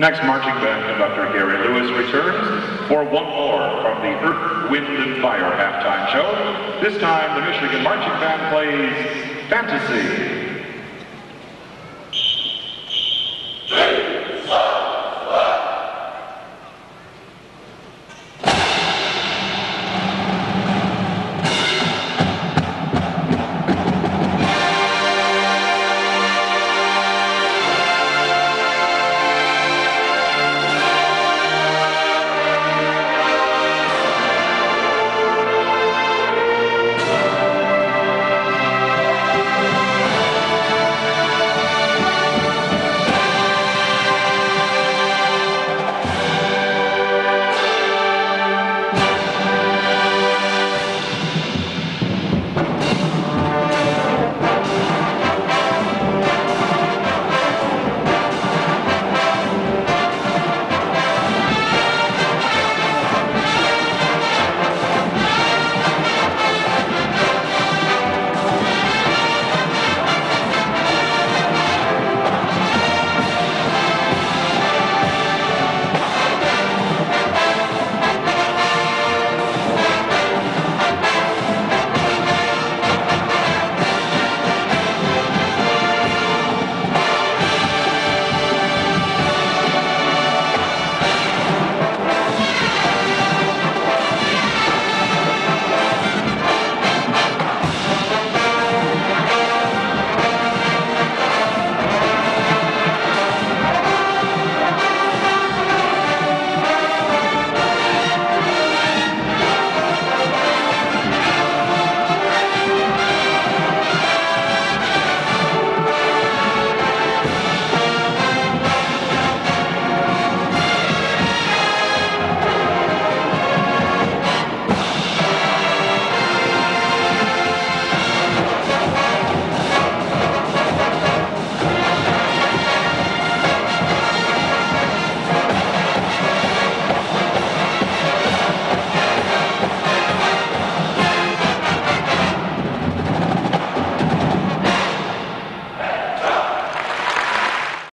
Next, marching band conductor Gary Lewis returns for one more from the Earth, Wind, and Fire halftime show. This time, the Michigan Marching Band plays Fantasy.